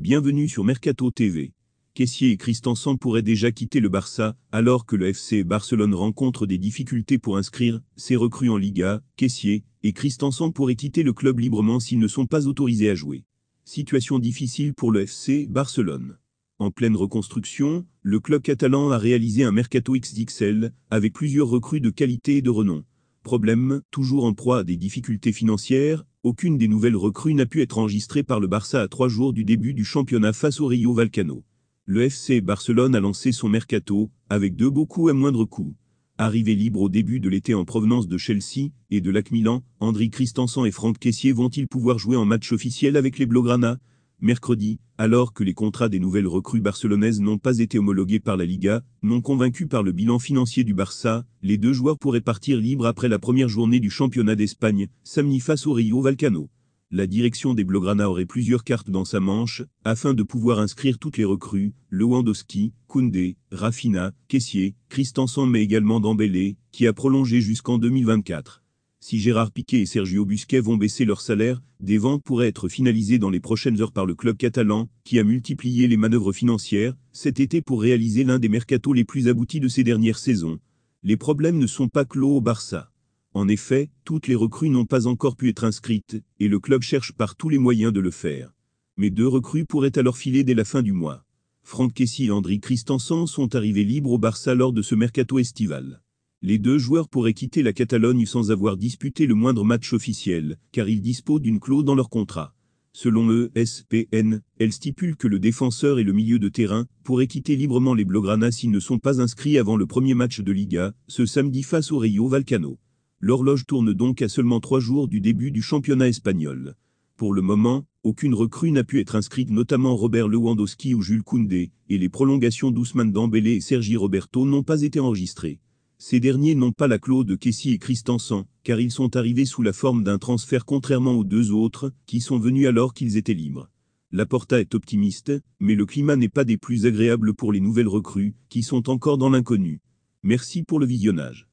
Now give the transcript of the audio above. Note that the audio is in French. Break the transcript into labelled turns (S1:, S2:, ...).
S1: Bienvenue sur Mercato TV. Caissier et Christensen pourraient déjà quitter le Barça, alors que le FC Barcelone rencontre des difficultés pour inscrire ses recrues en Liga. Caissier et Christensen pourraient quitter le club librement s'ils ne sont pas autorisés à jouer. Situation difficile pour le FC Barcelone. En pleine reconstruction, le club catalan a réalisé un mercato XXL, avec plusieurs recrues de qualité et de renom. Problème, toujours en proie à des difficultés financières, aucune des nouvelles recrues n'a pu être enregistrée par le Barça à trois jours du début du championnat face au Rio Valcano. Le FC Barcelone a lancé son mercato, avec deux beaux coups à moindre coût. Arrivés libres au début de l'été en provenance de Chelsea et de l'AC Milan, Andri Christensen et Franck Caissier vont-ils pouvoir jouer en match officiel avec les Blaugrana? Mercredi, alors que les contrats des nouvelles recrues barcelonaises n'ont pas été homologués par la Liga, non convaincus par le bilan financier du Barça, les deux joueurs pourraient partir libres après la première journée du championnat d'Espagne, samedi face au Rio Valcano. La direction des Blaugrana aurait plusieurs cartes dans sa manche, afin de pouvoir inscrire toutes les recrues, Lewandowski, Koundé, Rafina, Caissier, Christensen mais également Dembélé, qui a prolongé jusqu'en 2024. Si Gérard Piquet et Sergio Busquets vont baisser leur salaire, des ventes pourraient être finalisées dans les prochaines heures par le club catalan, qui a multiplié les manœuvres financières cet été pour réaliser l'un des mercatos les plus aboutis de ces dernières saisons. Les problèmes ne sont pas clos au Barça. En effet, toutes les recrues n'ont pas encore pu être inscrites, et le club cherche par tous les moyens de le faire. Mais deux recrues pourraient alors filer dès la fin du mois. Franck Kessy et Andri Christensen sont arrivés libres au Barça lors de ce mercato estival. Les deux joueurs pourraient quitter la Catalogne sans avoir disputé le moindre match officiel, car ils disposent d'une clause dans leur contrat. Selon ESPN, elle stipule que le défenseur et le milieu de terrain pourraient quitter librement les Blaugrana s'ils ne sont pas inscrits avant le premier match de Liga, ce samedi face au Rio Valcano. L'horloge tourne donc à seulement trois jours du début du championnat espagnol. Pour le moment, aucune recrue n'a pu être inscrite, notamment Robert Lewandowski ou Jules Koundé, et les prolongations d'Ousmane Dembélé et Sergi Roberto n'ont pas été enregistrées. Ces derniers n'ont pas la clause de Kessie et Christensen, car ils sont arrivés sous la forme d'un transfert contrairement aux deux autres, qui sont venus alors qu'ils étaient libres. Laporta est optimiste, mais le climat n'est pas des plus agréables pour les nouvelles recrues, qui sont encore dans l'inconnu. Merci pour le visionnage.